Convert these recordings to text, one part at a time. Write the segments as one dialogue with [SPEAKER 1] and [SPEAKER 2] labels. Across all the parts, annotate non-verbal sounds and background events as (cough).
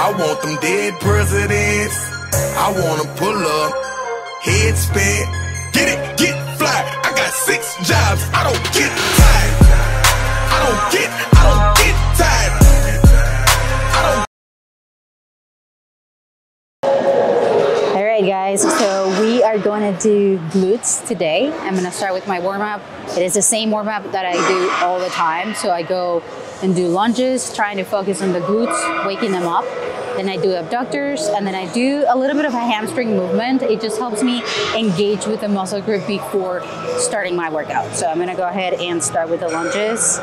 [SPEAKER 1] I want them dead presidents. I wanna pull up, head spin, get it, get fly. I got six jobs, I don't get tired. I don't get, I don't get tired.
[SPEAKER 2] All right, guys, so we are going to do glutes today. I'm going to start with my warm up. It is the same warm up that I do all the time. So I go and do lunges, trying to focus on the glutes, waking them up. Then I do abductors, and then I do a little bit of a hamstring movement. It just helps me engage with the muscle group before starting my workout. So I'm to go ahead and start with the lunges.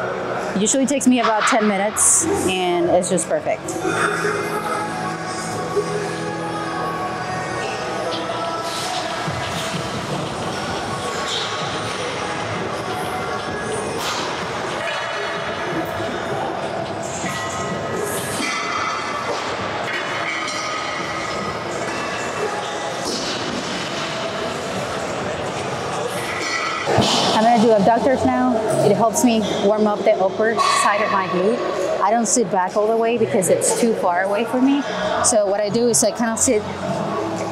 [SPEAKER 2] Usually takes me about 10 minutes, and it's just perfect. Abductors now. It helps me warm up the upper side of my glute. I don't sit back all the way because it's too far away from me. So what I do is I kind of sit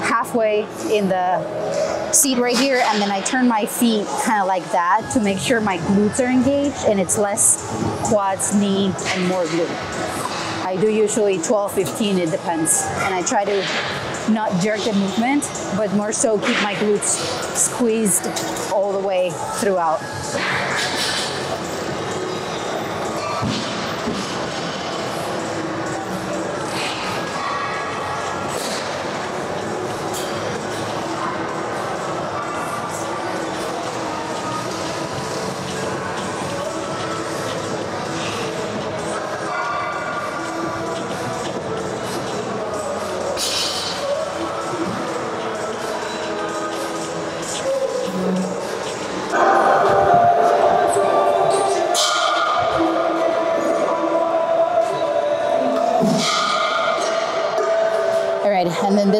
[SPEAKER 2] halfway in the seat right here and then I turn my feet kind of like that to make sure my glutes are engaged and it's less quads, knee, and more glute. I do usually 12, 15, it depends. And I try to not jerk the movement, but more so keep my glutes squeezed all the way throughout.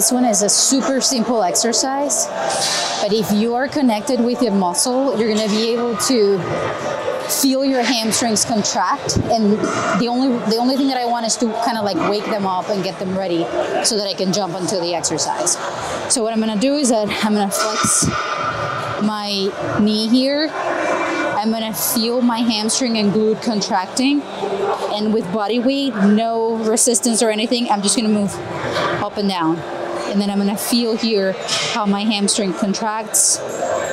[SPEAKER 2] This one is a super simple exercise. But if you are connected with your muscle, you're gonna be able to feel your hamstrings contract. And the only the only thing that I want is to kind of like wake them up and get them ready so that I can jump into the exercise. So what I'm gonna do is that I'm gonna flex my knee here. I'm gonna feel my hamstring and glute contracting. And with body weight, no resistance or anything, I'm just gonna move up and down. And then I'm gonna feel here how my hamstring contracts.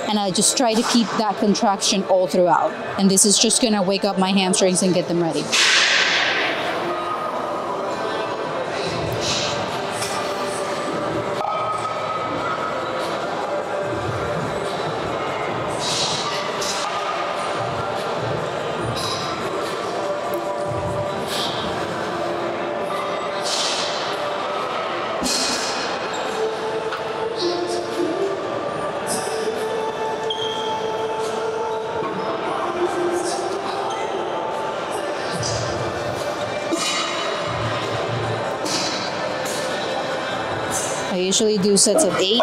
[SPEAKER 2] And I just try to keep that contraction all throughout. And this is just gonna wake up my hamstrings and get them ready. Usually do sets of eight.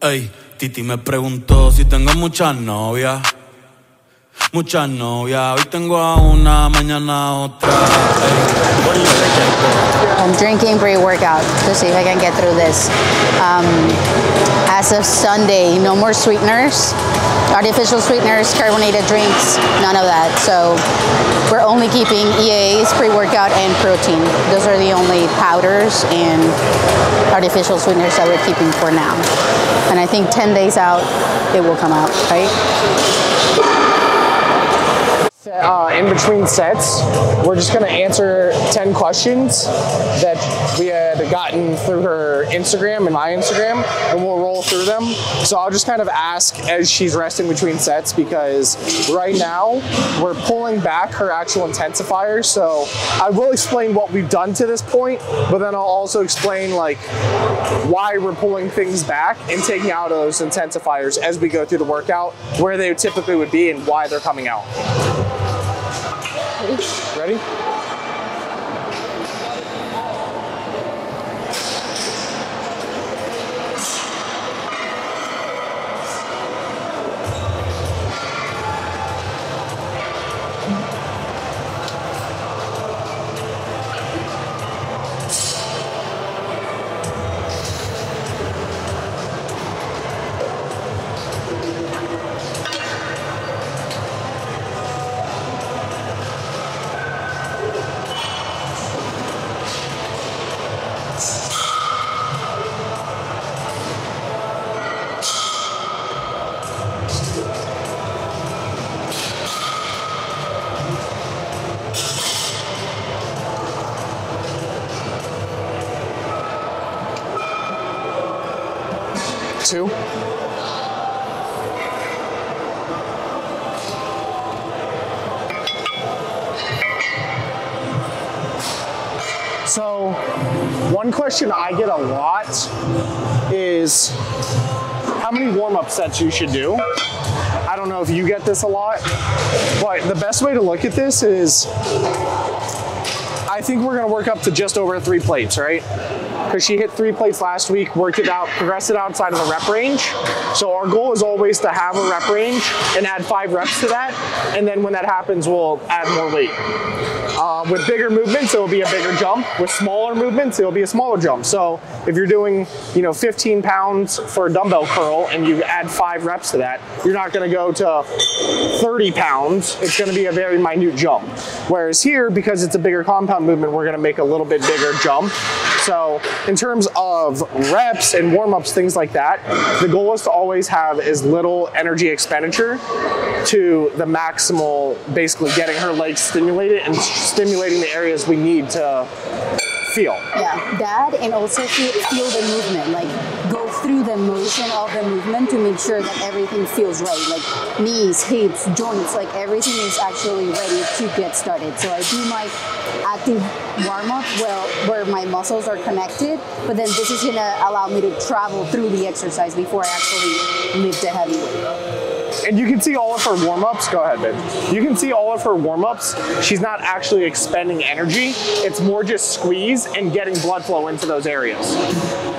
[SPEAKER 3] Ey, Titi me preguntó si tengo muchas novias. Muchas novias. Hoy tengo a una, mañana otra.
[SPEAKER 2] I'm drinking pre-workout to see if I can get through this. Um, as of Sunday, no more sweeteners, artificial sweeteners, carbonated drinks, none of that. So we're only keeping EAs, pre-workout, and protein. Those are the only powders and artificial sweeteners that we're keeping for now. And I think 10 days out, it will come out, right?
[SPEAKER 4] Uh, in between sets, we're just going to answer 10 questions that we had gotten through her Instagram and my Instagram, and we'll roll through them. So I'll just kind of ask as she's resting between sets because right now we're pulling back her actual intensifier. So I will explain what we've done to this point, but then I'll also explain like why we're pulling things back and taking out those intensifiers as we go through the workout, where they typically would be and why they're coming out. Ready? Two. So, one question I get a lot is how many warm up sets you should do. I don't know if you get this a lot, but the best way to look at this is I think we're gonna work up to just over three plates, right? Because she hit three plates last week, worked it out, progressed it outside of the rep range. So our goal is always to have a rep range and add five reps to that. And then when that happens, we'll add more weight. Uh, with bigger movements, it'll be a bigger jump. With smaller movements, it'll be a smaller jump. So if you're doing, you know, 15 pounds for a dumbbell curl and you add five reps to that, you're not going to go to 30 pounds. It's going to be a very minute jump. Whereas here, because it's a bigger compound movement, we're going to make a little bit bigger jump. So in terms of reps and warm-ups, things like that, the goal is to always have as little energy expenditure to the maximal, basically getting her legs stimulated and stimulating the areas we need to feel.
[SPEAKER 2] Yeah, that and also feel, feel the movement, like through the motion of the movement to make sure that everything feels right, like knees, hips, joints, like everything is actually ready to get started. So I do my active warm up well where my muscles are connected, but then this is gonna allow me to travel through the exercise before I actually lift a heavy weight
[SPEAKER 4] and you can see all of her warm-ups. Go ahead, babe. You can see all of her warm-ups. She's not actually expending energy. It's more just squeeze and getting blood flow into those areas.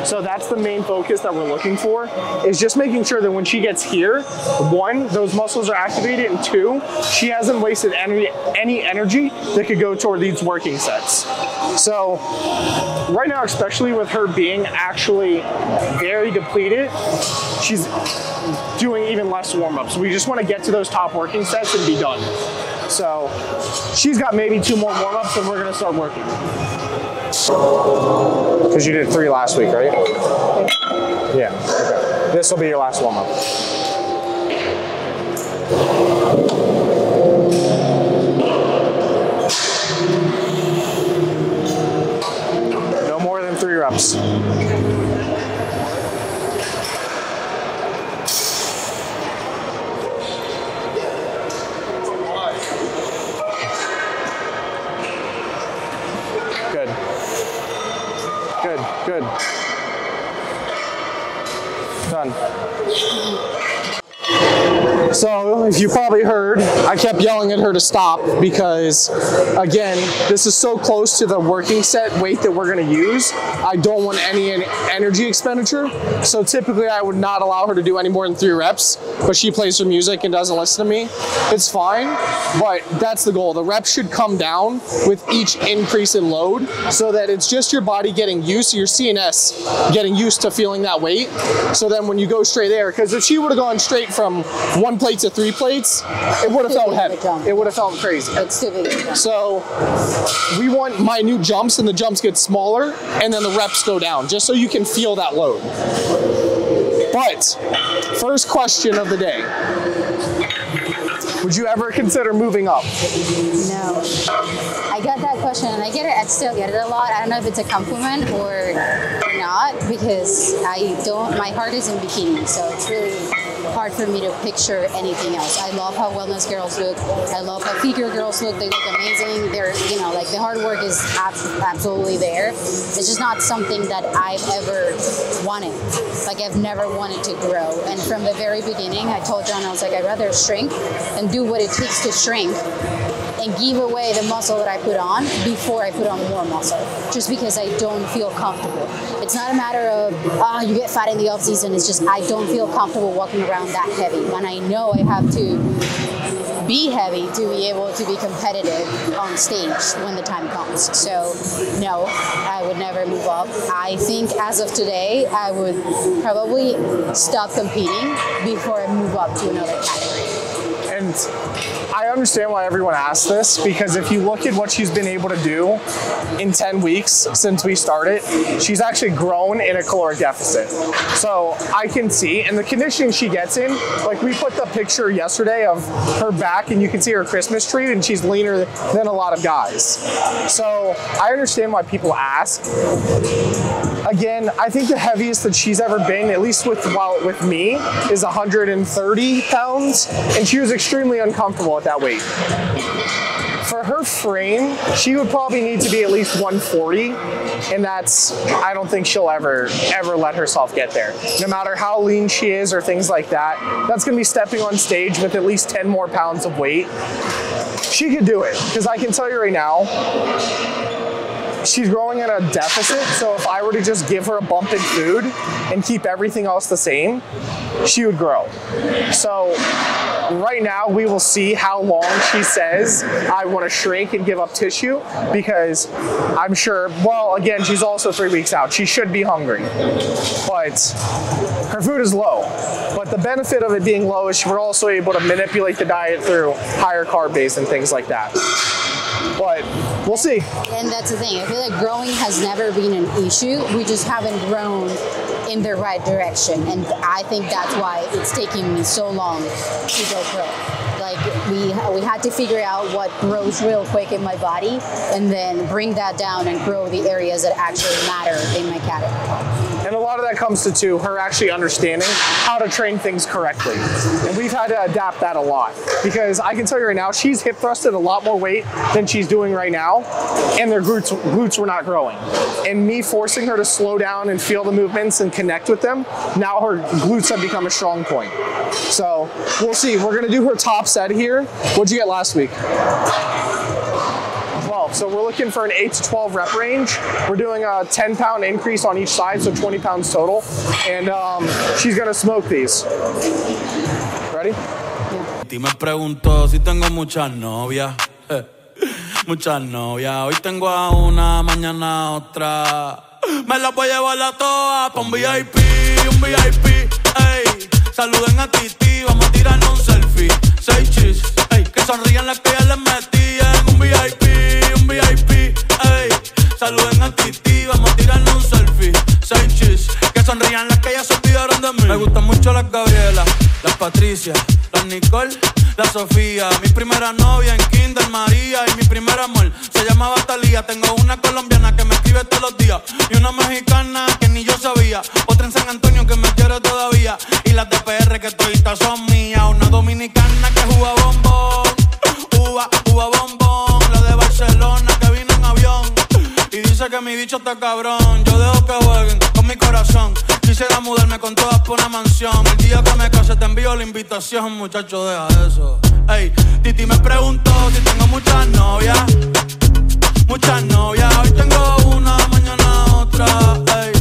[SPEAKER 4] So that's the main focus that we're looking for is just making sure that when she gets here, one, those muscles are activated, and two, she hasn't wasted any, any energy that could go toward these working sets. So right now, especially with her being actually very depleted, she's doing even less warm-ups. We just want to get to those top working sets and be done. So she's got maybe two more warm-ups and we're to start working. Because you did three last week, right? Yeah, okay. This will be your last warm-up. No more than three reps. Good. Good, good. Done. So, if you probably heard, I kept yelling at her to stop because, again, this is so close to the working set weight that we're going to use. I don't want any energy expenditure. So, typically, I would not allow her to do any more than three reps, but she plays her music and doesn't listen to me. It's fine, but that's the goal. The reps should come down with each increase in load so that it's just your body getting used to your CNS getting used to feeling that weight. So then when you go straight there, because if she would have gone straight from one plate to three plates, it would have felt heavy. It would have felt crazy.
[SPEAKER 2] It's too big. of a jump.
[SPEAKER 4] So we want minute jumps and the jumps get smaller and then the reps go down just so you can feel that load. But first question of the day. Would you ever consider moving up?
[SPEAKER 2] No. I get that question and I get it, I still get it a lot. I don't know if it's a compliment or, or not because I don't, my heart is in bikini, so it's really hard for me to picture anything else. I love how wellness girls look. I love how figure girls look. They look amazing. They're, you know, like the hard work is abs- absolutely there. It's just not something that I've ever wanted. Like I've never wanted to grow. And from the very beginning, I told Jon, I was like, I'd rather shrink and do what it takes to shrink and give away the muscle that I put on before I put on more muscle, just because I don't feel comfortable. It's not a matter of ah you get fat in the off season. It's just I don't feel comfortable walking around that heavy, and I know I have to be heavy to be able to be competitive on stage when the time comes. So no, I would never move up. I think as of today, I would probably stop competing before I move up to another category.
[SPEAKER 4] And I understand why everyone asks this because if you look at what she's been able to do in 10 weeks since we started, she's actually grown in a caloric deficit. So I can see, and the conditioning she gets in, like we put the picture yesterday of her back and you can see her Christmas tree and she's leaner than a lot of guys. So I understand why people ask. Again, I think the heaviest that she's ever been, at least with while with me, is 130 pounds, and she was extremely uncomfortable at that weight. For her frame, she would probably need to be at least 140, and that's I don't think she'll ever ever let herself get there. No matter how lean she is or things like that, that's going to be stepping on stage with at least 10 more pounds of weight. She could do it because I can tell you right now, she's growing in a deficit. So if I were to just give her a bump in food and keep everything else the same, she would grow. So right now we will see how long she says I want to shrink and give up tissue because I'm sure, well, again, she's also three weeks out. She should be hungry, but her food is low. But the benefit of it being low is we're also able to manipulate the diet through higher carb base and things like that. But we'll see.
[SPEAKER 2] And that's the thing. I feel like growing has never been an issue. We just haven't grown in the right direction. And I think that's why it's taking me so long to go pro. Like we we had to figure out what grows real quick in my body and then bring that down and grow the areas that actually matter in my category.
[SPEAKER 4] Lot of that comes to too, her actually understanding how to train things correctly. And we've had to adapt that a lot because I can tell you right now, she's hip thrusted a lot more weight than she's doing right now, and their glutes, glutes were not growing. And me forcing her to slow down and feel the movements and connect with them, now her glutes have become a strong point. So we'll see. We're gonna do her top set here. What'd you get last week? 12. So we're looking for an 8 to 12 rep range. We're doing a 10 pound increase on each side, so 20 pounds total. And um, she's gonna smoke these. Ready?
[SPEAKER 3] Y me preguntó si tengo muchas novias. (laughs) Muchas novias. Hoy tengo a una, mañana a otra. Me las voy a llevar a todas pa' un VIP, un VIP. Ey, saluden a Titi, vamos Me gustan mucho las Gabriela, las Patricia, las Nicole, la Sofía. Mi primera novia en Kinder María y mi primer amor se llamaba Talía. Tengo una colombiana que me escribe todos los días y una mexicana que ni yo sabía. Otra en San Antonio que me quiere todavía y las de PR que toditas son que mi bicho está cabrón. Yo dejo que jueguen con mi corazón. Quisiera mudarme con todas por una mansión. El día que me case te envío la invitación, muchacho, deja eso. Ey, Titi me preguntó si tengo muchas novias. Muchas novias. Hoy tengo una, mañana otra. Ey,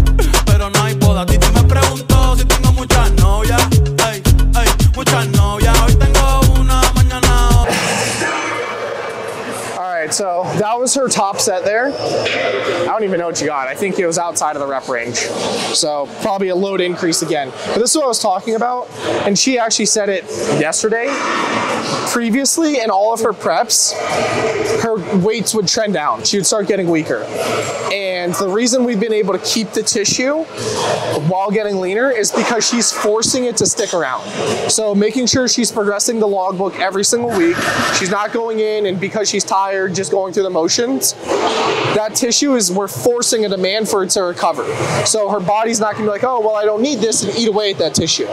[SPEAKER 3] pero no hay boda. Titi me preguntó si tengo muchas novias. Ey, ey, muchas novias.
[SPEAKER 4] Right, so that was her top set there. I don't even know what you got. I think it was outside of the rep range. So probably a load increase again. But this is what I was talking about. And she actually said it yesterday. Previously, in all of her preps, her weights would trend down. She would start getting weaker. And the reason we've been able to keep the tissue while getting leaner is because she's forcing it to stick around. So making sure she's progressing the logbook every single week. She's not going in and because she's tired, just going through the motions. That tissue is we're forcing a demand for it to recover. So her body's not gonna be like, oh well, I don't need this and eat away at that tissue.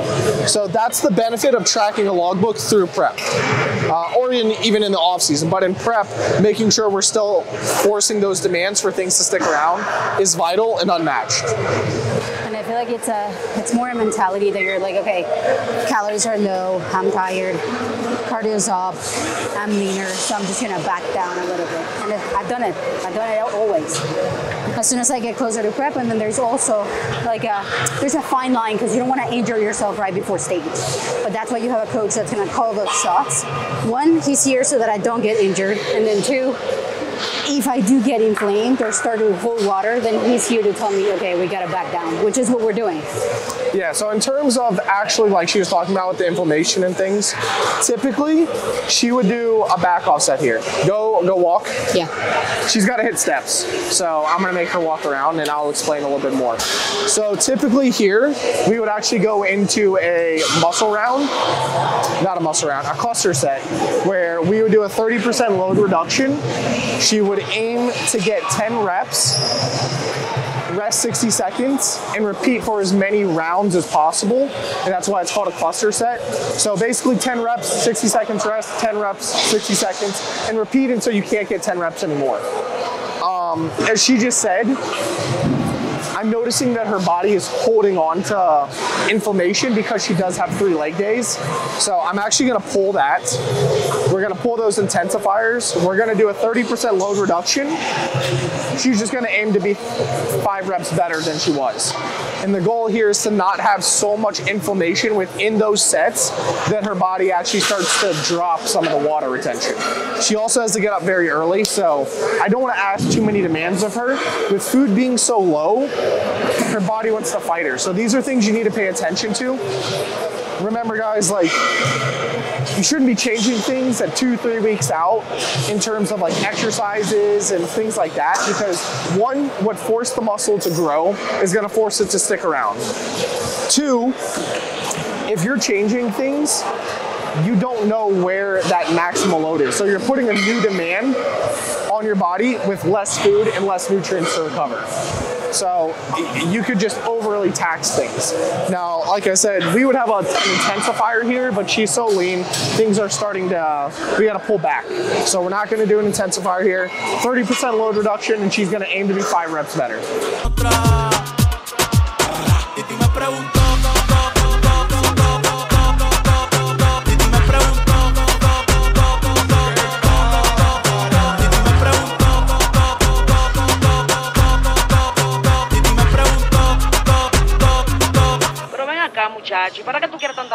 [SPEAKER 4] So that's the benefit of tracking a logbook through prep. Uh, or in, even in the off season, but in prep, making sure we're still forcing those demands for things to stick around is vital and unmatched.
[SPEAKER 2] And I feel like it's a it's more a mentality that you're like, okay, calories are low, I'm tired, cardio's up, I'm leaner, so I'm just gonna back down a little bit. And I've done it. I've done it always. As soon as I get closer to prep, and then there's also like a there's a fine line because you don't want to injure yourself right before stage. But that's why you have a coach that's gonna call those shots. One, he's here so that I don't get injured, and then two, if I do get inflamed or start to hold water, then he's here to tell me, okay, we gotta back down, which is what we're doing.
[SPEAKER 4] Yeah, so in terms of actually, like she was talking about with the inflammation and things, typically she would do a back offset here. Go, go walk.
[SPEAKER 2] Yeah.
[SPEAKER 4] She's got to hit steps. So I'm going to make her walk around and I'll explain a little bit more. So typically here, we would actually go into a muscle round, not a muscle round, a cluster set, where we would do a 30% load reduction. She would aim to get 10 reps rest 60 seconds and repeat for as many rounds as possible. And that's why it's called a cluster set. So basically 10 reps, 60 seconds rest, 10 reps, 60 seconds, and repeat until you can't get 10 reps anymore. Um, as she just said, I'm noticing that her body is holding on to inflammation because she does have three leg days. So I'm actually gonna pull that. We're gonna pull those intensifiers. We're gonna do a 30% load reduction. She's just gonna aim to be five reps better than she was. And the goal here is to not have so much inflammation within those sets that her body actually starts to drop some of the water retention. She also has to get up very early, so I don't want to ask too many demands of her. With food being so low, her body wants to fight her. So these are things you need to pay attention to. Remember, guys, like you shouldn't be changing things at two, three weeks out in terms of like exercises and things like that because one, what forced the muscle to grow is going to force it to stick around. Two, if you're changing things, you don't know where that maximal load is. So you're putting a new demand on your body with less food and less nutrients to recover. So you could just overly tax things. Now, like I said, we would have an intensifier here, but she's so lean, things are starting to, we got to pull back. So we're not to do an intensifier here. 30% load reduction, and she's to aim to be five reps better.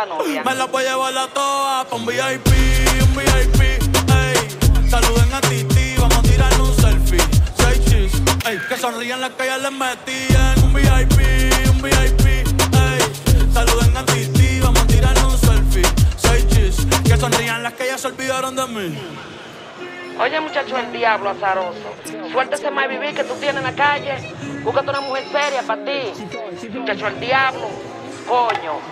[SPEAKER 5] Novia?
[SPEAKER 3] Me la voy a llevar a todas pa' un VIP, un VIP, ey. Saluden a Titi, vamos a tirar un selfie. Seis chis, ey. Que sonrían las que ya les metían. Un VIP, un VIP, ey. Saluden a Titi, vamos a tirar un selfie. Seis chis, que sonrían las que ya se olvidaron de mí.
[SPEAKER 5] Oye, muchacho, el diablo azaroso. Suéltese más vivir que tú tienes en la calle. Búscate una mujer seria para ti. Muchacho, el diablo. Coño.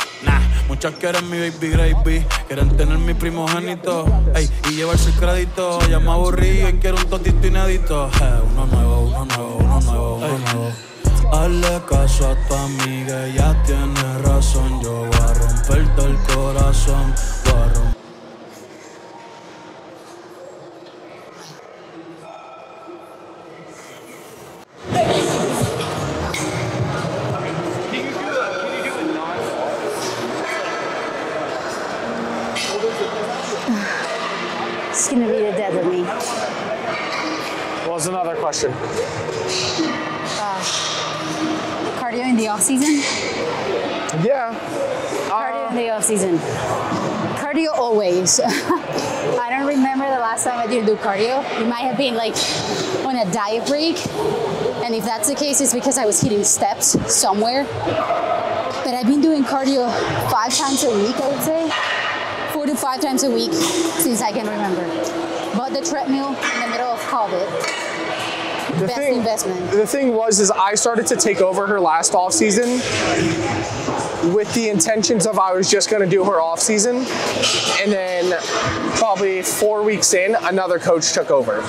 [SPEAKER 3] Nah, muchas quieren mi baby gravy, quieren tener mi primogénito, ey, y llevarse el crédito. Ya me aburrí y quiero un totito inédito. Eh, uno nuevo, uno nuevo, uno nuevo, uno nuevo. Hazle caso a tu amiga, ella tiene razón. Yo voy a romperte el corazón, voy a romper.
[SPEAKER 4] Question?
[SPEAKER 2] Uh, cardio in the off season.
[SPEAKER 4] Yeah.
[SPEAKER 2] Cardio in uh, the off season. Cardio always. (laughs) I don't remember the last time I didn't do cardio. It might have been like on a diet break. And if that's the case, it's because I was hitting steps somewhere. But I've been doing cardio five times a week, I would say. Four to five times a week since I can remember. Bought the treadmill in the middle of COVID.
[SPEAKER 4] The
[SPEAKER 2] Best
[SPEAKER 4] thing,
[SPEAKER 2] investment.
[SPEAKER 4] The thing was, is I started to take over her last off season with the intentions of I was just going to do her off season, and then probably four weeks in, another coach took over.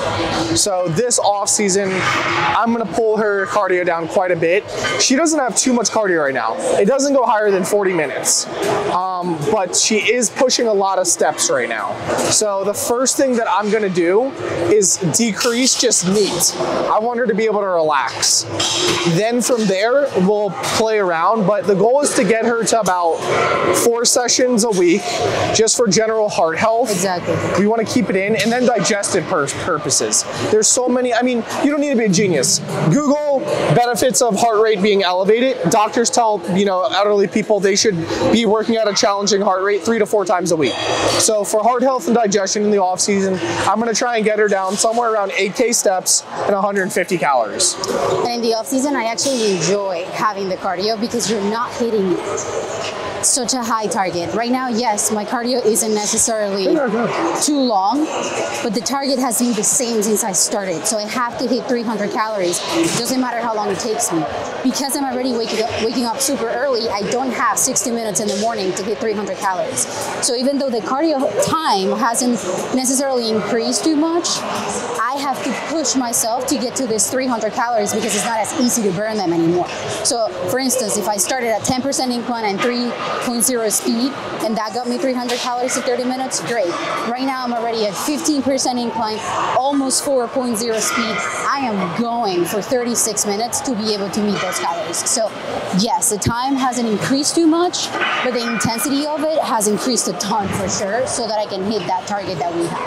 [SPEAKER 4] So this off season, I'm going to pull her cardio down quite a bit. She doesn't have too much cardio right now. It doesn't go higher than 40 minutes, um, but she is pushing a lot of steps right now. So the first thing that I'm going to do is decrease just NEAT. I want her to be able to relax. Then from there, we'll play around, but the goal is to get get her to about four sessions a week just for general heart health.
[SPEAKER 2] Exactly.
[SPEAKER 4] We want to keep it in, and then digestive pur- purposes. There's so many. I mean, you don't need to be a genius. Google benefits of heart rate being elevated. Doctors tell you know elderly people they should be working at a challenging heart rate three to four times a week. So for heart health and digestion in the off season, I'm going to try and get her down somewhere around 8k steps and 150 calories.
[SPEAKER 2] And in the off season, I actually enjoy having the cardio because you're not hitting such a high target. Right now, yes, my cardio isn't necessarily too long, but the target has been the same since I started. So I have to hit 300 calories. It doesn't matter how long it takes me. Because I'm already waking up, waking up super early, I don't have 60 minutes in the morning to hit 300 calories. So even though the cardio time hasn't necessarily increased too much, I have to push myself to get to this 300 calories because it's not as easy to burn them anymore. So, for instance, if I started at 10% incline and 3.0 speed, and that got me 300 calories in 30 minutes, great. Right now, I'm already at 15% incline, almost 4.0 speed. I am going for 36 minutes to be able to meet those calories. So, yes, the time hasn't increased too much, but the intensity of it has increased a ton for sure, so that I can hit that target that we have.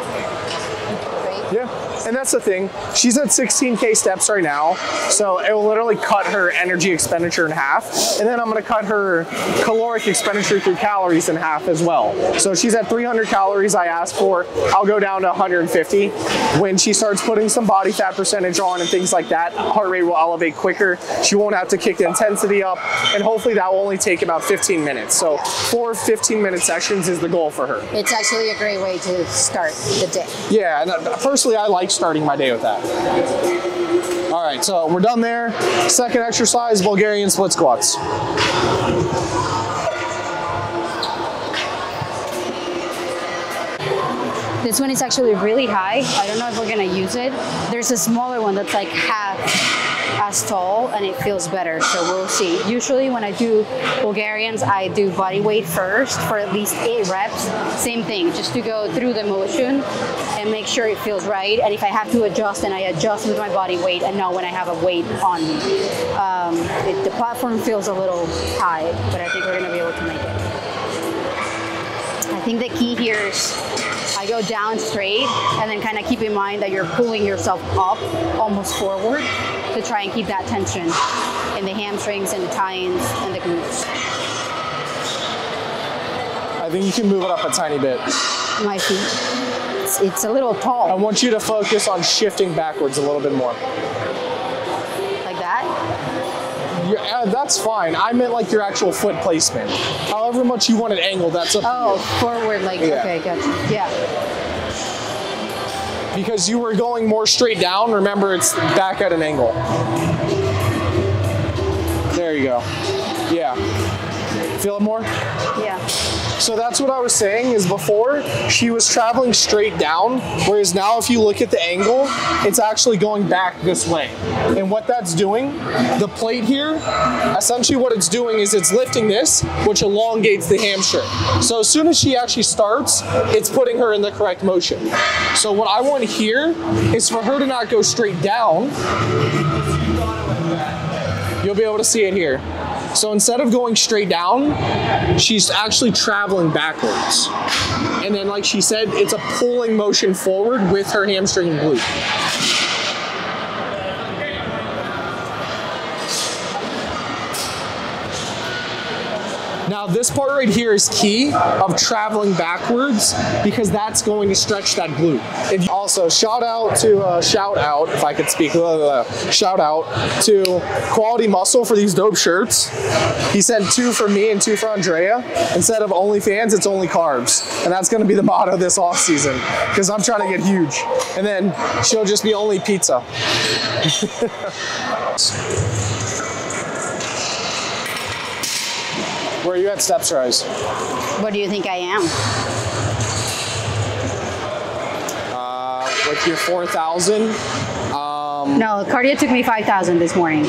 [SPEAKER 2] Right?
[SPEAKER 4] Yeah. And that's the thing. She's at 16k steps right now, so it will literally cut her energy expenditure in half. And then I'm going to cut her caloric expenditure through calories in half as well. So she's at 300 calories I asked for. I'll go down to 150. When she starts putting some body fat percentage on and things like that, heart rate will elevate quicker. She won't have to kick the intensity up, and hopefully that will only take about 15 minutes. So four 15 minute sessions is the goal for her.
[SPEAKER 2] It's actually a great way to start the day.
[SPEAKER 4] Yeah, and uh, personally, I like starting my day with that. All right, so we're done there. Second exercise, Bulgarian split squats.
[SPEAKER 2] This one is actually really high. I don't know if we're gonna use it. There's a smaller one that's like half as tall and it feels better, so we'll see. Usually when I do Bulgarians, I do body weight first for at least eight reps. Same thing, just to go through the motion and make sure it feels right. And if I have to adjust, then I adjust with my body weight and not when I have a weight on me. Um, it, the platform feels a little high, but I think we're gonna be able to make it. I think the key here is I go down straight and then kind of keep in mind that you're pulling yourself up almost forward to try and keep that tension in the hamstrings and the tie-ins and the glutes.
[SPEAKER 4] I think you can move it up a tiny bit.
[SPEAKER 2] My feet. It's, it's a little tall.
[SPEAKER 4] I want you to focus on shifting backwards a little bit more.
[SPEAKER 2] like that.
[SPEAKER 4] Yeah, uh, that's fine. I meant like your actual foot placement. However much you want it angled, that's up to
[SPEAKER 2] Oh, forward, like
[SPEAKER 4] Yeah.
[SPEAKER 2] okay, gotcha. Yeah,
[SPEAKER 4] Because you were going more straight down, remember it's back at an angle. There you go. Yeah. Feel it more? So that's what I was saying is before she was traveling straight down, whereas now if you look at the angle, it's actually going back this way. And what that's doing, the plate here, essentially what it's doing is it's lifting this, which elongates the hamstring. So as soon as she actually starts, it's putting her in the correct motion. So what I want here is for her to not go straight down. You'll be able to see it here. So instead of going straight down, she's actually traveling backwards. And then, like she said, it's a pulling motion forward with her hamstring and Now, this part right here is key of traveling backwards because that's going to stretch that glute. And also, shout out to uh, shout out if I could speak. blah, blah, blah. shout out to Quality Muscle for these dope shirts. He sent two for me and two for Andrea. Instead of OnlyFans, it's only carbs, and that's going to be the motto this off season because I'm trying to get huge. And then she'll just be only pizza. (laughs) Where are you at steps rise?
[SPEAKER 2] What do you think I am?
[SPEAKER 4] Uh, with your 4,000.
[SPEAKER 2] Um, no, cardio took me 5,000 this morning.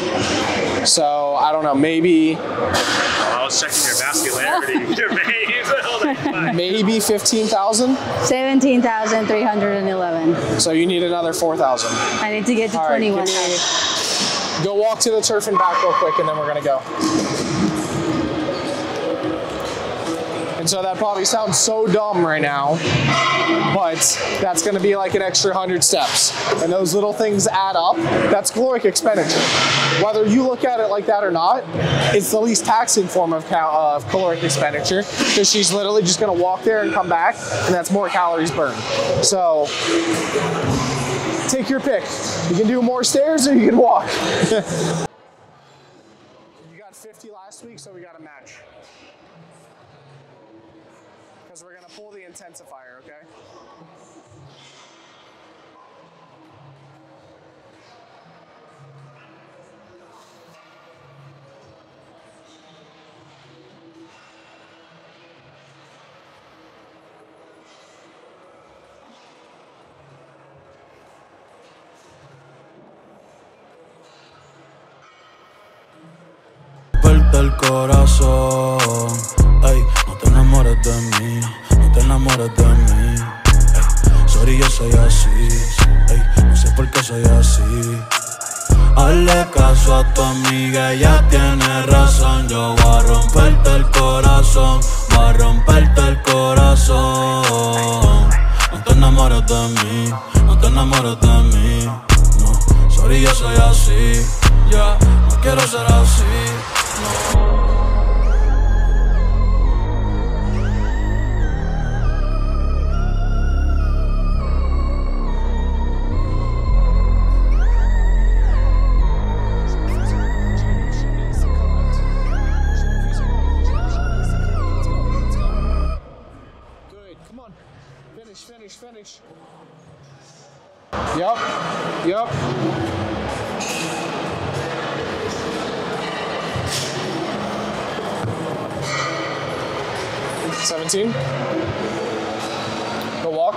[SPEAKER 4] So I don't know, maybe oh,
[SPEAKER 6] I was checking your vascularity, (laughs) your veins. Like, fuck.
[SPEAKER 4] maybe 15,000.
[SPEAKER 2] 17,311.
[SPEAKER 4] So you need another 4,000.
[SPEAKER 2] I need to get to
[SPEAKER 4] All right,
[SPEAKER 2] 21.
[SPEAKER 4] give Go walk to the turf and back real quick, and then we're gonna go. And so that probably sounds so dumb right now, but that's going to be like an extra 100 steps. And those little things add up. That's caloric expenditure. Whether you look at it like that or not, it's the least taxing form of, cal- of caloric expenditure because she's literally just going to walk there and come back, and that's more calories burned. So take your pick. You can do more stairs or you can walk. (laughs) you got 50 last week, so we got a match. Pull the intensifier, okay?
[SPEAKER 3] el corazón. Ey, no te enamores de mí, enamores de mí. Sorry, yo soy así. No sé por qué soy así. Hazle caso a tu amiga, ella tiene razón. Yo voy a romperte el corazón, voy a romperte el corazón. No te enamores de mí, no te enamores de mí. No, sorry, yo soy así. Ya, no quiero ser así.
[SPEAKER 4] Good. Finish, finish, finish. Yup. Yup. Seventeen. Go walk.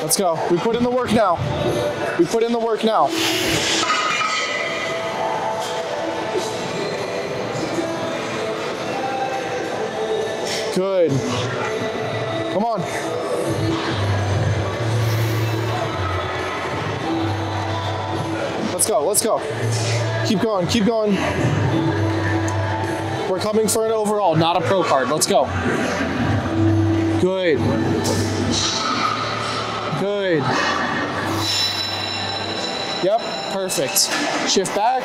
[SPEAKER 4] Let's go. We put in the work now. We put in the work now. Good. Come on. Let's go. Let's go. Keep going. Keep going. We're coming for an overall, not a pro card. Let's go. Good. Good. Yep. Perfect. Shift back.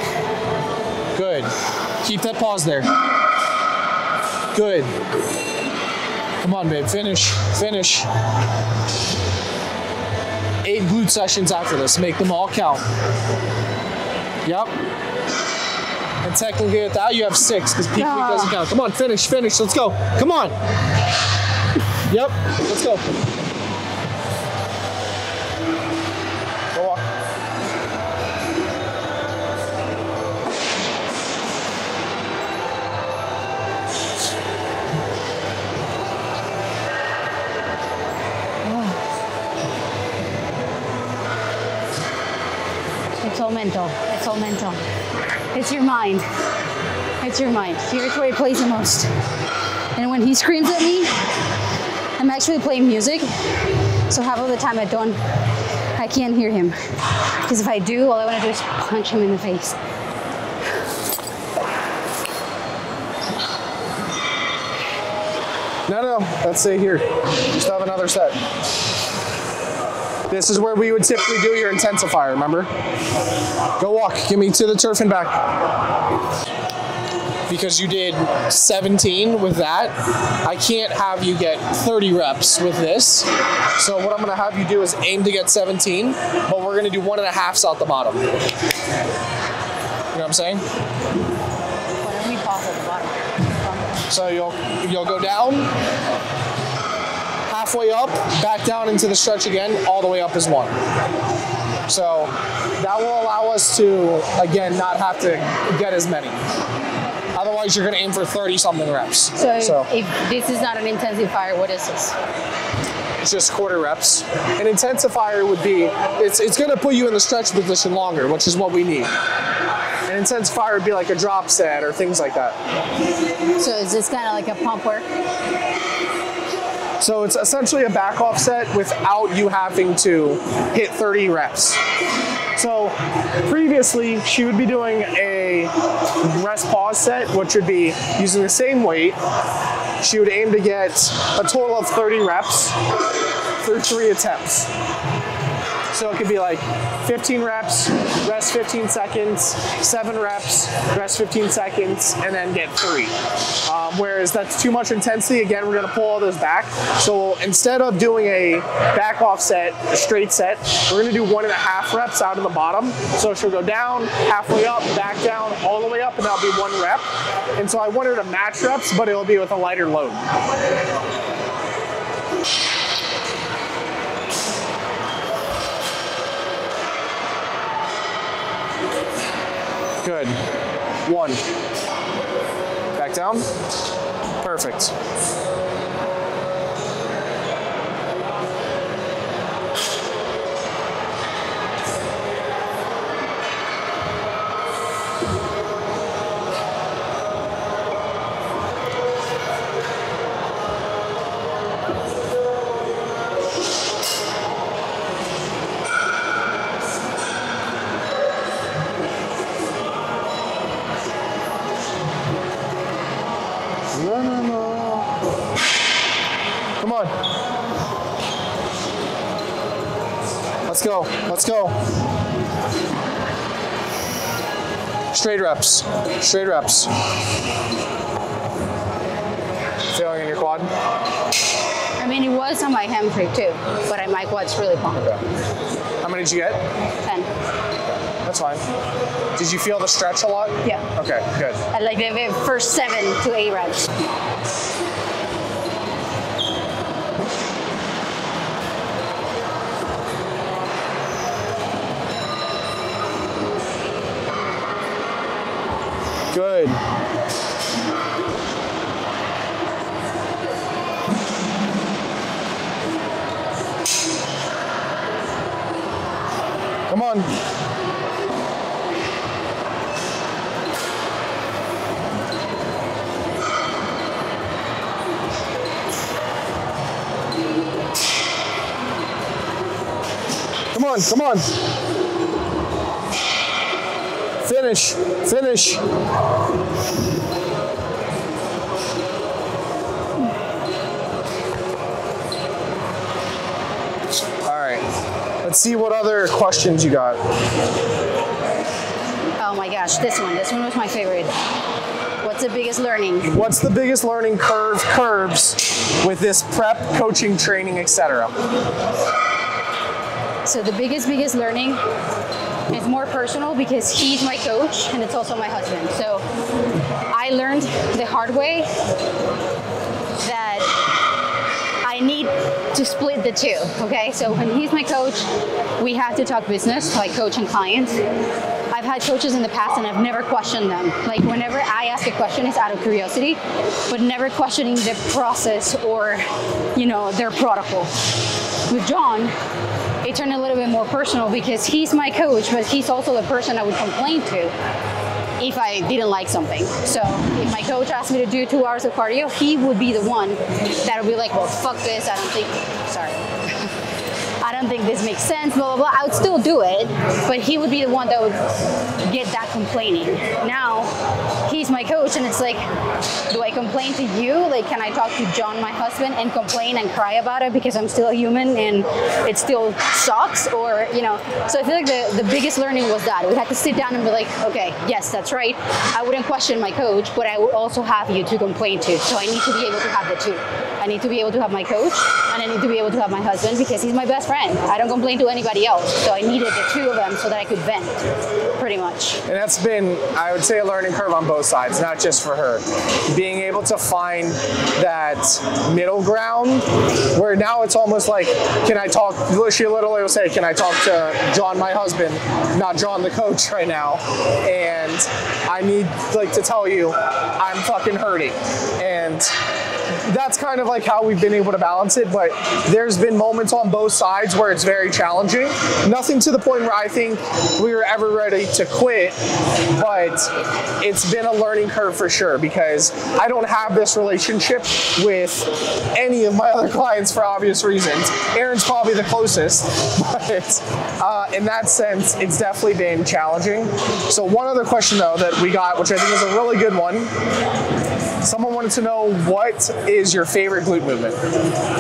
[SPEAKER 4] Good. Keep that pause there. Good. Come on, babe. Finish. Finish. Eight glute sessions after this. Make them all count. Yep. And technically at that, you have six because peak week doesn't ah. count. Come on, finish, finish. Let's go. Come on. Yep. Let's. Go
[SPEAKER 2] mental. It's all mental. It's your mind. It's your mind. Here's where he plays the most. And when he (laughs) screams at me, I'm actually playing music. So half of the time I don't, I can't hear him. Because if I do, all I want to do is punch him in the face.
[SPEAKER 4] No, no, let's stay here. Just have another set. This is where we would typically do your intensifier, remember? Go walk, give me to the turf and back. Because you did 17 with that, I can't have you get 30 reps with this. So what I'm gonna have you do is aim to get 17, but we're gonna do one and a halfs out the bottom. You know what I'm saying?
[SPEAKER 2] Why don't we pause at the bottom?
[SPEAKER 4] So you'll you'll go down, halfway up, back down into the stretch again, all the way up is one. So that will allow us to again not have to get as many. Otherwise, you're going to aim for 30 something reps.
[SPEAKER 2] So, if this is not an intensifier, what is this?
[SPEAKER 4] it's just quarter reps. An intensifier would be it's it's going to put you in the stretch position longer, which is what we need. An intensifier would be like a drop set or things like that.
[SPEAKER 2] So is this kind of like a pump work?
[SPEAKER 4] So it's essentially a back off set without you having to hit 30 reps. So previously, she would be doing a rest pause set, which would be using the same weight. She would aim to get a total of 30 reps through three attempts. So it could be like 15 reps, rest 15 seconds, seven reps, rest 15 seconds, and then get three. Um, whereas that's too much intensity. Again, we're gonna pull all those back. So instead of doing a back off set, a straight set, we're gonna do one and a half reps out of the bottom. So she'll go down, halfway up, back down, all the way up, and that'll be one rep. And so I want her to match reps, but it'll be with a lighter load. Good. One. Back down. Perfect. Let's go. Let's go. Straight reps. Straight reps. Feeling in your quad?
[SPEAKER 2] I mean, it was on my hamstring too, but I my quad's really pumped.
[SPEAKER 4] How many did you get?
[SPEAKER 2] Ten.
[SPEAKER 4] That's fine. Did you feel the stretch a lot?
[SPEAKER 2] Yeah.
[SPEAKER 4] Okay, good.
[SPEAKER 2] I like the first seven to eight reps.
[SPEAKER 4] On, come on. Finish, finish. All right. Let's see what other questions you got.
[SPEAKER 2] Oh my gosh, this one. This one was my favorite. What's the biggest learning?
[SPEAKER 4] What's the biggest learning curve curves with this prep, coaching, training, etc.?
[SPEAKER 2] So the biggest, biggest learning is more personal because he's my coach and it's also my husband. So I learned the hard way that I need to split the two. Okay, so when he's my coach, we have to talk business, like coach and client. I've had coaches in the past and I've never questioned them. Like whenever I ask a question, it's out of curiosity, but never questioning the process or, you know, their protocol. With Jon, it turned a little bit more personal because he's my coach, but he's also the person I would complain to if I didn't like something. So if my coach asked me to do two hours of cardio, he would be the one that would be like, well, fuck this, I don't think, sorry. (laughs) I don't think this makes sense, blah, blah, blah. I would still do it, but he would be the one that would get that complaining. Now, he's my coach, and it's like, do I complain to you? Like, can I talk to Jon, my husband, and complain and cry about it because I'm still a human and it still sucks? Or, you know, so I feel like the, the biggest learning was that. We had to sit down and be like, okay, yes, that's right. I wouldn't question my coach, but I would also have you to complain to. So I need to be able to have the two. I need to be able to have my coach, and I need to be able to have my husband because he's my best friend. I don't complain to anybody else. So I needed the two of them so that I could vent, pretty much.
[SPEAKER 4] And that's been, I would say, a learning curve on both sides, not just for her. Being able to find that middle ground where now it's almost like, can I talk? She literally will say, can I talk to Jon, my husband, not Jon, the coach, right now? And I need like to tell you, I'm fucking hurting. And And that's kind of like how we've been able to balance it. But there's been moments on both sides where it's very challenging. Nothing to the point where I think we were ever ready to quit, but it's been a learning curve for sure because I don't have this relationship with any of my other clients for obvious reasons. Aaron's probably the closest, (laughs) but uh, in that sense, it's definitely been challenging. So, one other question though that we got, which I think is a really good one. Someone wanted to know what is your favorite glute movement?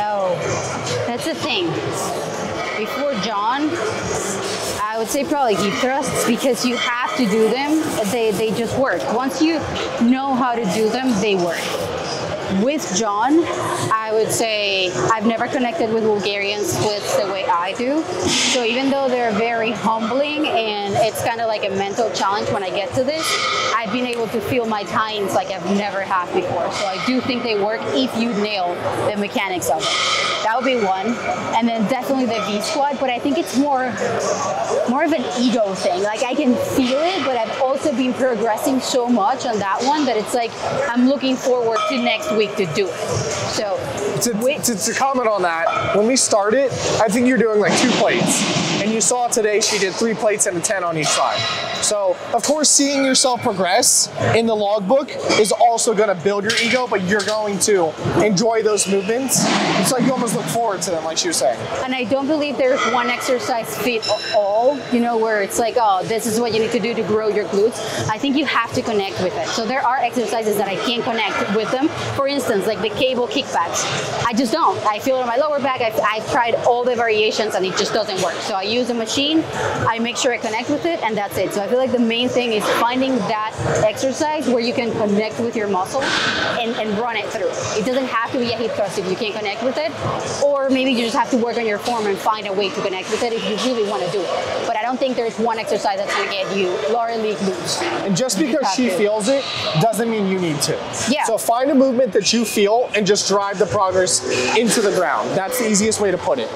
[SPEAKER 2] Oh, that's the thing. Before Jon, I would say probably hip thrusts because you have to do them. They, they just work. Once you know how to do them, they work. With Jon, I would say I've never connected with Bulgarian splits the way I do. So even though they're very humbling and it's kind of like a mental challenge when I get to this, I've been able to feel my tines like I've never had before. So I do think they work if you nail the mechanics of it. That would be one. And then definitely the V squat, but I think it's more more of an ego thing. Like I can feel it, but I've also been progressing so much on that one that it's like I'm looking forward to next week to do it. So
[SPEAKER 4] to, to, to, comment on that, when we started, I think you're doing like two plates. And you saw today she did three plates and a 10 on each side. So, of course, seeing yourself progress in the logbook is also going to build your ego, but you're going to enjoy those movements. It's like you almost look forward to them, like she was saying.
[SPEAKER 2] And I don't believe there's one exercise fit all, you know, where it's like, oh, this is what you need to do to grow your glutes. I think you have to connect with it. So there are exercises that I can't connect with them. For instance, like the cable kickbacks. I just don't. I feel it on my lower back. I've, I've tried all the variations and it just doesn't work. So I use a machine, I make sure I connect with it, and that's it. So I feel like the main thing is finding that exercise where you can connect with your muscle and, and run it through. It doesn't have to be a hip thrust if you can't connect with it, or maybe you just have to work on your form and find a way to connect with it if you really want to do it. But I don't think there's one exercise that's going to get you lower league glutes.
[SPEAKER 4] And just because she
[SPEAKER 2] to.
[SPEAKER 4] feels it doesn't mean you need to.
[SPEAKER 2] Yeah.
[SPEAKER 4] So find a movement that you feel and just drive the progress into the ground. That's the easiest way to put it.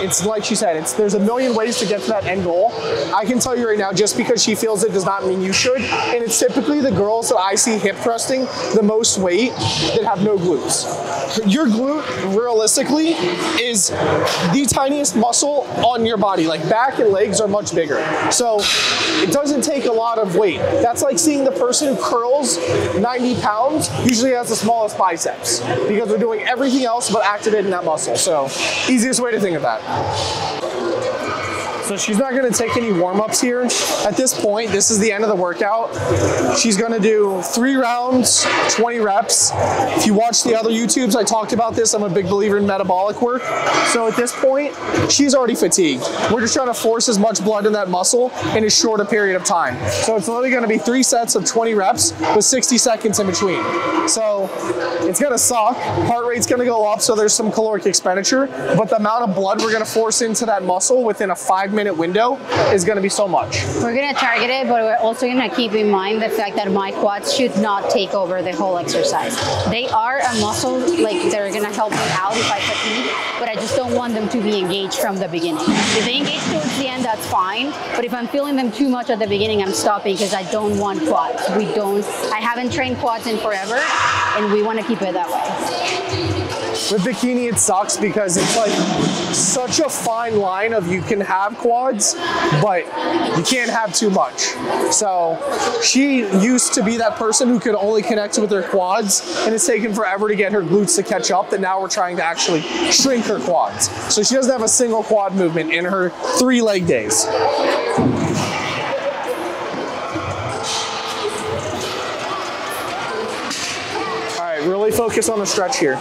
[SPEAKER 4] It's like she said, it's there's a million ways to get to that end goal. I can tell you right now, just because she feels it does not mean you should. And it's typically the girls that I see hip thrusting the most weight that have no glutes. Your glute, realistically, is the tiniest muscle on your body. Like back and legs are much bigger. So it doesn't take a lot of weight. That's like seeing the person who curls 90 pounds usually has the smallest biceps because they're doing everything else but activating that muscle. So easiest way to think of that. So she's not gonna take any warm-ups here. At this point, this is the end of the workout. She's gonna do three rounds, 20 reps. If you watch the other YouTubes, I talked about this. I'm a big believer in metabolic work. So at this point, she's already fatigued. We're just trying to force as much blood in that muscle in as short a period of time. So it's literally gonna be three sets of 20 reps with 60 seconds in between. So it's gonna suck. Heart rate's gonna go up, so there's some caloric expenditure, but the amount of blood we're gonna force into that muscle within a five minute window is gonna be so much.
[SPEAKER 2] We're gonna target it, but we're also gonna keep in mind the fact that my quads should not take over the whole exercise. They are a muscle, like they're gonna help me out if I fatigue, but I just don't want them to be engaged from the beginning. If they engage towards the end, that's fine. But if I'm feeling them too much at the beginning, I'm stopping because I don't want quads. We don't, I haven't trained quads in forever, and we wanna keep it that way.
[SPEAKER 4] With bikini, it sucks because it's like such a fine line of you can have quads, but you can't have too much. So she used to be that person who could only connect with her quads, and it's taken forever to get her glutes to catch up. That now we're trying to actually shrink her quads. So she doesn't have a single quad movement in her three leg days. All right, really focus on the stretch here.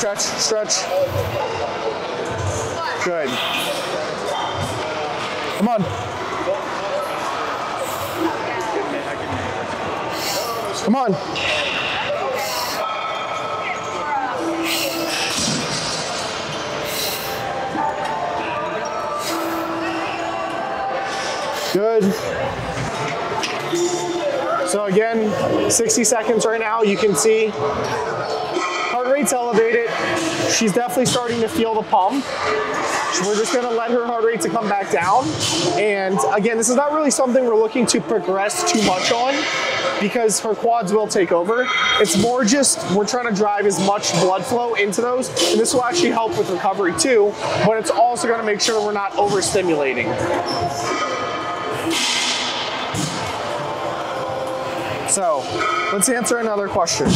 [SPEAKER 4] Stretch, stretch. Good. Come on. Come on. Good. So again, 60 seconds right now. You can see heart rate's elevated. She's definitely starting to feel the pump. We're just gonna let her heart rate to come back down. And again, this is not really something we're looking to progress too much on because her quads will take over. It's more just we're trying to drive as much blood flow into those, and this will actually help with recovery too, but it's also gonna make sure we're not overstimulating. So let's answer another question.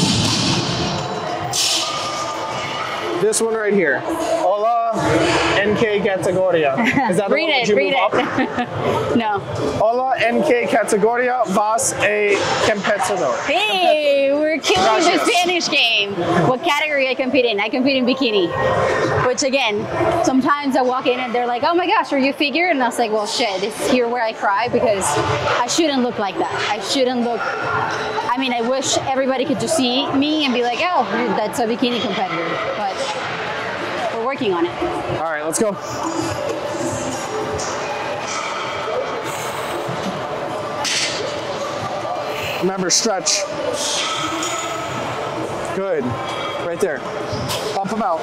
[SPEAKER 4] This one right here. Hola, NK categoria. (laughs) Is that the
[SPEAKER 2] read
[SPEAKER 4] one
[SPEAKER 2] it,
[SPEAKER 4] you
[SPEAKER 2] read it. (laughs) no.
[SPEAKER 4] Hola, NK categoria vas a competidor.
[SPEAKER 2] Hey, we're killing the Spanish game. What category I compete in? I compete in bikini. Which again, sometimes I walk in and they're like, "Oh my gosh, are you a figure?" And I was like, "Well, shit, it's here where I cry because I shouldn't look like that. I shouldn't look. I mean, I wish everybody could just see me and be like, "Oh, that's a bikini competitor," working on it.
[SPEAKER 4] All right, let's go. Remember, stretch. Good. Right there. Pump them out.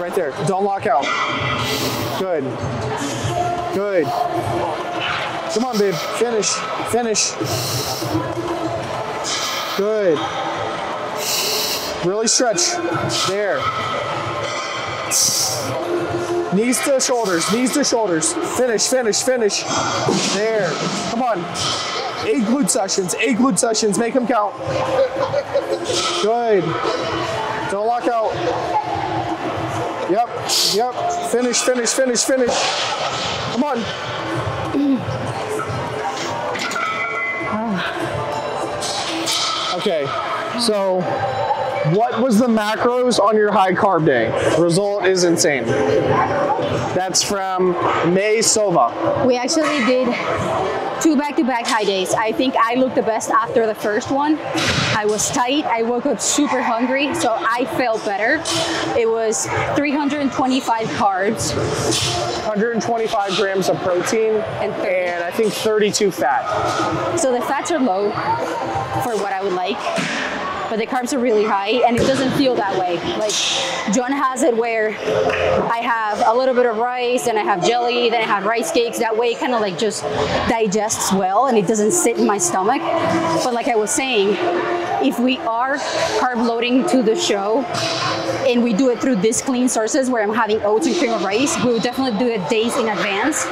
[SPEAKER 4] Right there. Don't lock out. Good. Good. Come on, babe. Finish. Finish. Good. Really stretch. There. Knees to shoulders, knees to shoulders. Finish, finish, finish. There. Come on. Eight glute sessions, eight glute sessions. Make them count. Good. Don't lock out. Yep, yep. Finish, finish, finish, finish. Come on. (sighs) Okay, so what was the macros on your high carb day? Result is insane. That's from May Sova.
[SPEAKER 2] We actually did two back-to-back high days. I think I looked the best after the first one. I was tight. I woke up super hungry, so I felt better. It was 325 carbs.
[SPEAKER 4] 125 grams of protein
[SPEAKER 2] And 30.
[SPEAKER 4] and I think 32 fat.
[SPEAKER 2] So the fats are low for what I would like, but the carbs are really high, and it doesn't feel that way. Like Jon has it where I have a little bit of rice, and I have jelly, then I have rice cakes. That way, it kind of like just digests well, and it doesn't sit in my stomach. But like I was saying, if we are carb loading to the show, and we do it through these clean sources where I'm having oats and cream of rice, we would definitely do it days in advance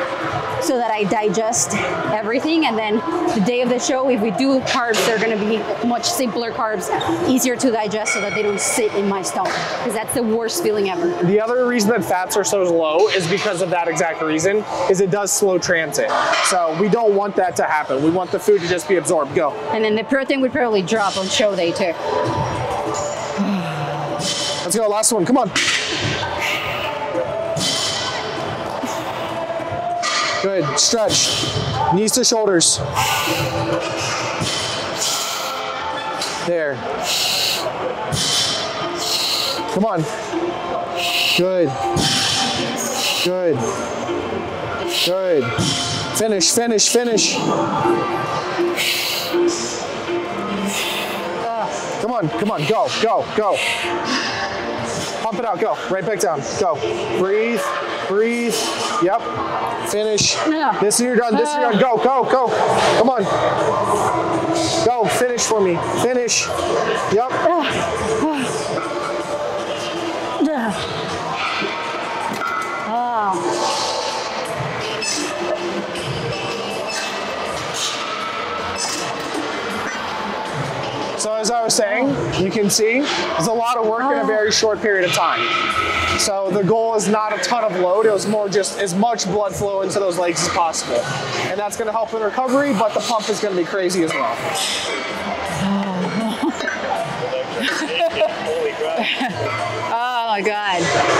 [SPEAKER 2] so that I digest everything. And then the day of the show, if we do carbs, they're gonna be much simpler carbs, easier to digest so that they don't sit in my stomach. Because that's the worst feeling ever.
[SPEAKER 4] The other reason that fats are so low is because of that exact reason, is it does slow transit. So we don't want that to happen. We want the food to just be absorbed. Go.
[SPEAKER 2] And then the protein would probably drop on show day too.
[SPEAKER 4] Let's go. Last one. Come on. Good. Stretch. Knees to shoulders. There. Come on. Good. Good. Good. Finish, finish, finish. Ah, come on, come on, go, go, go. Pump it out, go. Right back down. Go. Breathe, breathe. Yep. Finish.
[SPEAKER 2] Yeah.
[SPEAKER 4] This and you're done. This and you're done. Go, go, go. Come on. Go. Finish for me. Finish. Yep. As I was saying, you can see there's a lot of work in a oh. very short period of time. So the goal is not a ton of load. It was more just as much blood flow into those legs as possible. And that's gonna help in recovery, but the pump is gonna be crazy as well.
[SPEAKER 6] Crap. (laughs)
[SPEAKER 2] Oh my god.